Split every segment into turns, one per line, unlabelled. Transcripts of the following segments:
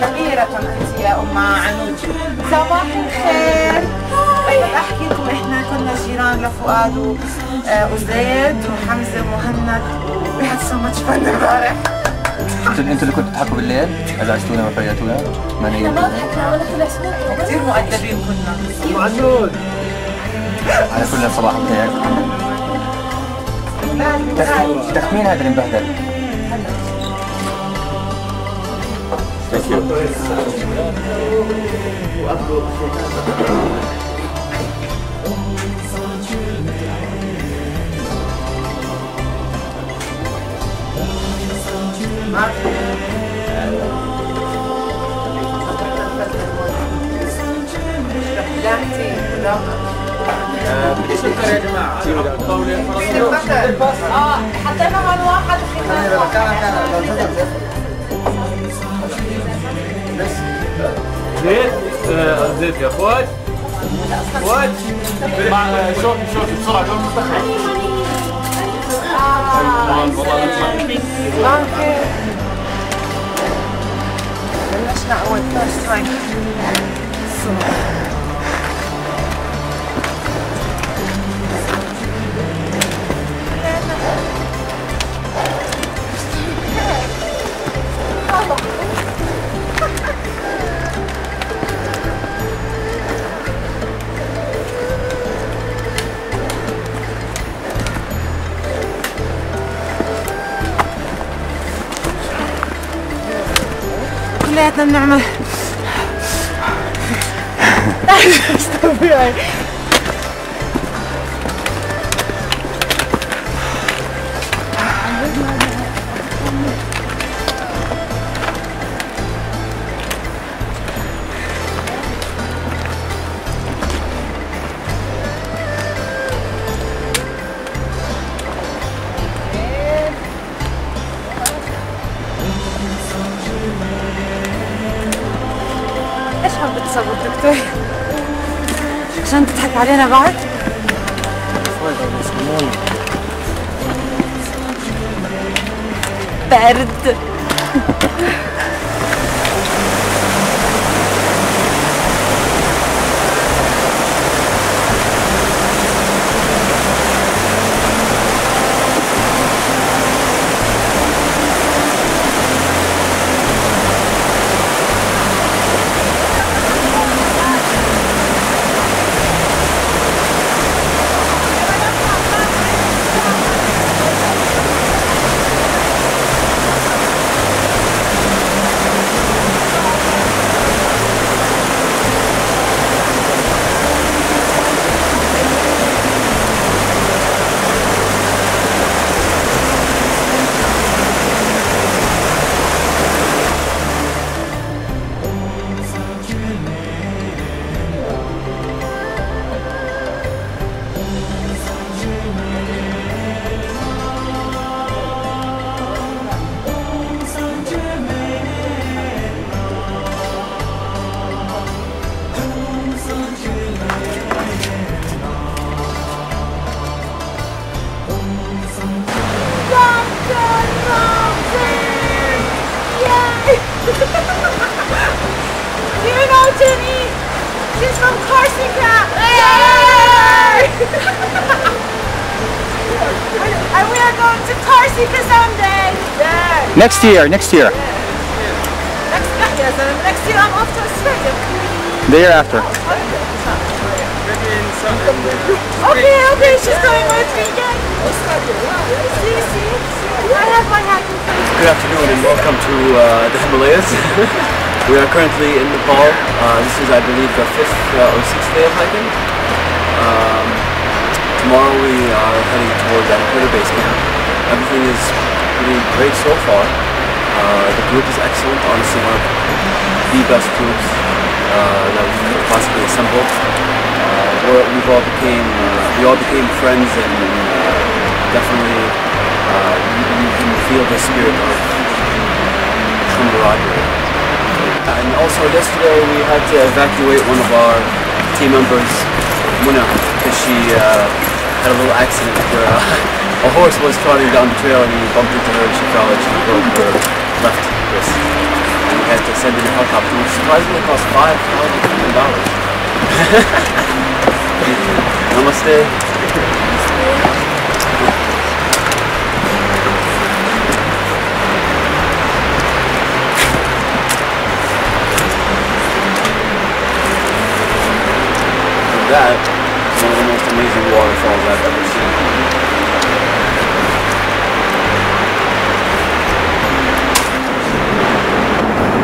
كبيرة أنت يا أم عنود. صباح الخير. بدي أحكي لكم إحنا كنا جيران لفؤاد وزيد وحمزة ومهند We had so much fun امبارح.
أنتوا أنتوا اللي كنتوا تضحكوا بالليل؟ ازعجتونا وفرجتونا؟ ما نيمتونا؟
ما ضحكنا ولا طلع صوت
كثير مؤدبين كنا.
على كل صباح الخير. تخمين هذا اللي مبهدل.
حطينا هون واحد وحطينا
زيت زيت يا فؤاد فؤاد مع شوف شوف بسرعة قبل ما والله
ممكن بلشنا بتصور دكتور؟ عشان تضحك علينا بعد؟ برد are going to Corsica someday. Yeah.
Next year, next year.
Next, yes, and next year I'm off to Australia.
The year after.
Okay, okay, she's going with me again. See, see, I have my hat.
Good afternoon and welcome to uh, the Himalayas. we are currently in Nepal. Uh, this is, I believe, the fifth uh, or sixth day of hiking. Um, tomorrow we are heading towards Annapurna Base Camp. Everything is pretty great so far. Uh, the group is excellent. Honestly, one of the best groups uh, that we've possibly assembled. Uh, we've all became uh, we all became friends and uh, definitely uh, you, can feel the spirit of camaraderie. And also yesterday we had to evacuate one of our team members, Muna, because she had a little accident where uh, a horse was trotting down the trail and he bumped into her and she fell and she broke her left wrist. And had to send in a helicopter, which surprisingly cost five thousand dollars. Namaste. That most waterfalls I've ever seen.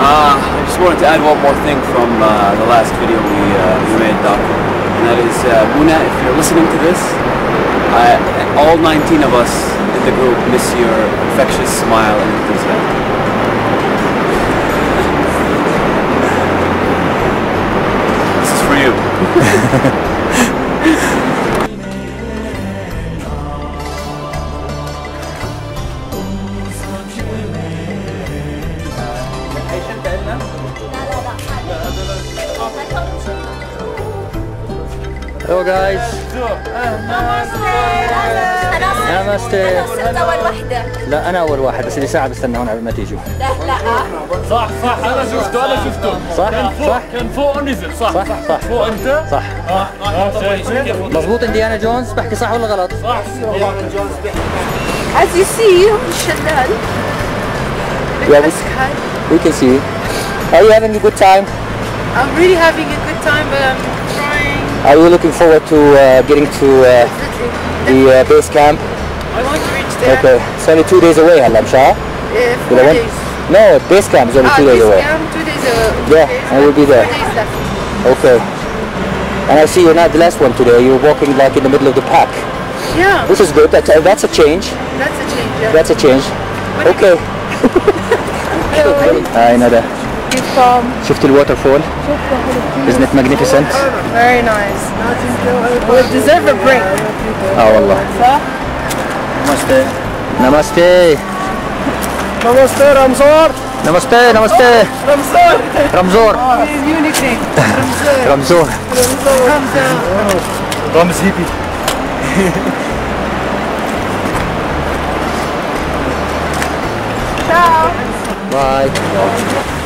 Uh, I just wanted to add one more thing from uh, the last video we, uh, we made, Doc. And that is, uh, Muna, if you're listening to this, I, all 19 of us in the group miss your infectious smile and enthusiasm. This is for you.
Hello guys. نمستي
صرت أول وحدة.
لا أنا أول واحد بس لي ساعة بستنى هون قبل ما تيجوا.
لا لا
صح صح. أنا شفته أنا شفته.
صح
كان فوق
صح.
كان فوق ونزل. صح.
صح صح.
فوق أنت؟
صح.
آه شايف؟
مزبوط إنديانا جونز بحكي صح ولا غلط؟
صح.
As you see هم الشلال
Yeah, we- we can see. Are you having a good time?
I'm really having a good time, but I'm.
Are you looking forward to uh, getting to uh, the uh, base camp?
I want to reach there.
Okay, it's only two days away, Halam Shah.
Yeah, four
you
days.
No, base camp is only
ah,
two days away.
Camp, two days, uh,
yeah,
days,
and we'll be there. Okay. And I see you're not the last one today. You're walking like in the middle of the pack.
Yeah.
Which is good. That's, uh, that's a change.
That's a change, yeah.
That's a change. What okay. I know that. شفت الواتر isn't it magnificent
Very nice. We deserve a break.
اه والله نمستي نمستي
Namaste, Ramsar!
نمستي نمستي رمزور
New nickname.
رمزور
Rams hippie.
باي
انا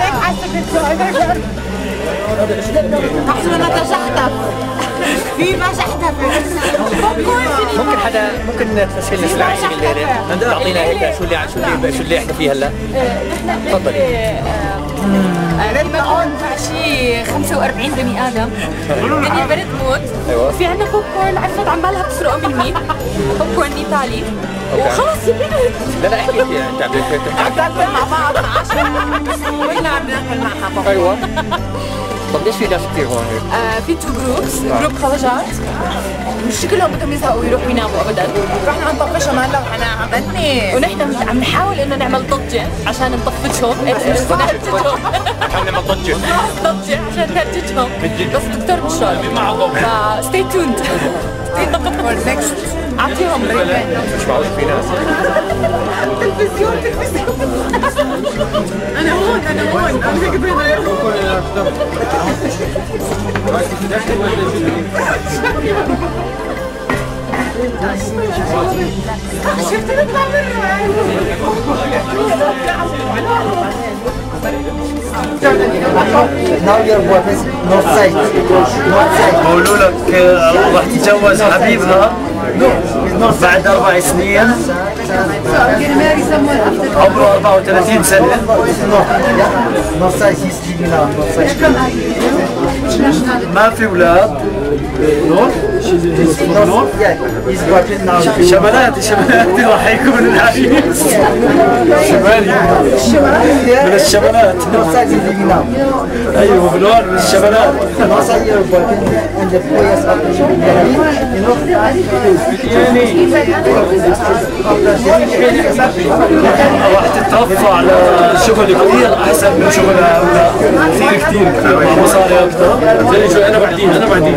هيك حاسه احسن أنا تشحتف في ما شحتف
ممكن حدا ممكن تفسر العيش الليلة تعطينا هيك شو اللي شو اللي شو اللي إحنا فيه هلا. تفضلي.
تقريبا هون شي 45 بني آدم. الدنيا برد موت.
أيوة.
في عندنا بوب كورن عرفت عم بالها بسرقة مني بوب كورن إيطالي. وخلص بنت
لا لا أحكي أنت. عم
ناكل مع بعض. عشان وين عم ناكل معها
أيوه. طب ليش في ناس كثير هون هيك؟
آه في تو جروبس جروب خرجات مش كلهم بدهم يزهقوا ويروحوا يناموا ابدا.
رحنا عم طفشهم هلا وحنا عم غني
ونحن عم نحاول إنه نعمل ضجة عشان نطفشهم. نهججهم
عشان لما ضجة.
ضجة عشان نهججهم بس دكتور مش راضي فستي توند اعطيهم
مش معقول في ناس.
تلفزيون تلفزيون. أنا هون أنا هون أنا هيك بين شفت
Now your boyfriend north side. North side.
بقولوا لك آه، راح تتجوز حبيبها بعد أربع سنين عمره 34 سنه ما في
أولاد Boyfriend now.
شبناتي شبناتي راح يكون العريس شمالي من
now.
أيوه بلون من
know.
راح تترفع على شغل كثير أحسن من شغلها كثير كثير كثير مع مصاري
أكثر أنا بعدين أنا بعدين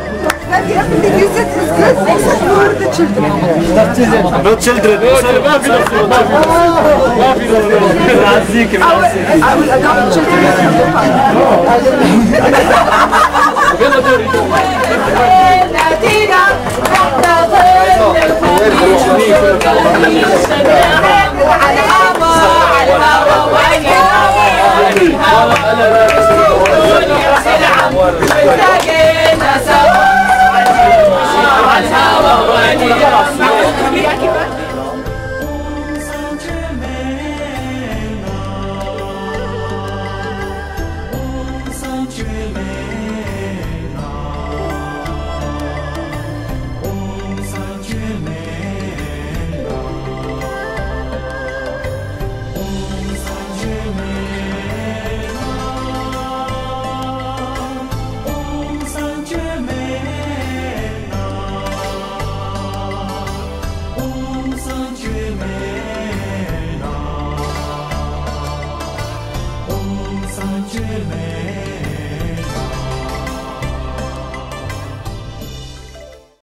دخل ما في دخل
بعزيك بعزيك
يلا دوري
على الهوا على الهوا